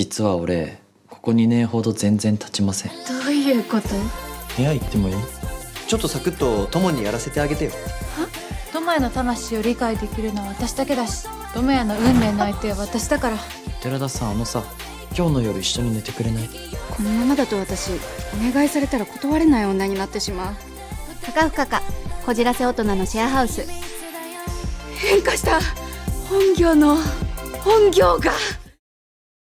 実は俺ここ2年ほど全然立ちません。どういうこと？部屋行ってもいい？ちょっとサクッと友にやらせてあげてよ。智也の魂を理解できるのは私だけだし智也の運命の相手は私だから。寺田さんあのさ今日の夜一緒に寝てくれない？このままだと私お願いされたら断れない女になってしまう。ふかかこじらせ大人のシェアハウス。変化した。本業の本業が。